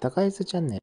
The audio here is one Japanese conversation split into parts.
高安チャンネル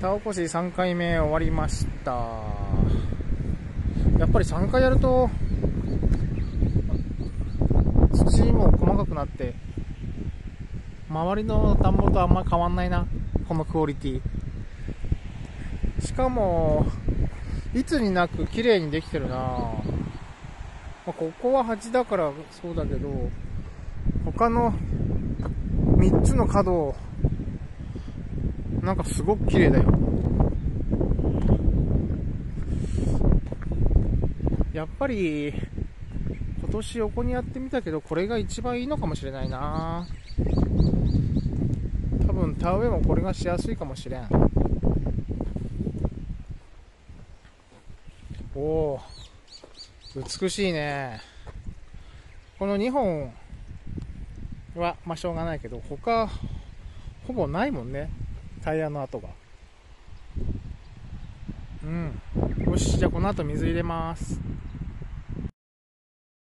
田起こし3回目終わりました。やっぱり3回やると土も細かくなって周りの田んぼとあんま変わんないなこのクオリティ。しかもいつになく綺麗にできてるな、まあ、ここは8だからそうだけど他の3つの角をなんかすごく綺麗だよ。やっぱり、今年横にやってみたけど、これが一番いいのかもしれないな多分田植えもこれがしやすいかもしれん。おお美しいね。この2本は、まあ、しょうがないけど、他、ほぼないもんね。タイヤの跡が。うん。よしじゃあこの後水入れます。